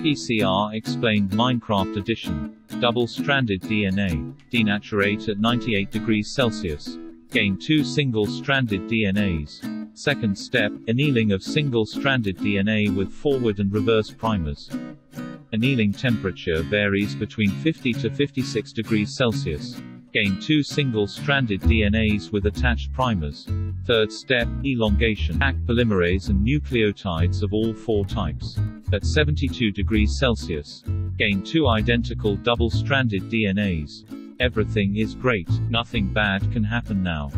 PCR explained Minecraft edition. Double-stranded DNA. Denaturate at 98 degrees Celsius. Gain two single-stranded DNAs. Second step, annealing of single-stranded DNA with forward and reverse primers. Annealing temperature varies between 50 to 56 degrees Celsius. Gain two single-stranded DNAs with attached primers. Third step, elongation. Act polymerase and nucleotides of all four types. At 72 degrees Celsius. Gain two identical double-stranded DNAs. Everything is great, nothing bad can happen now.